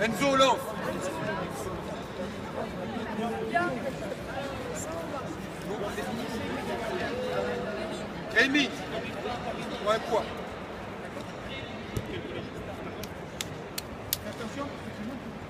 Enzo Lens. Amy, ouais quoi Attention, c'est une autre.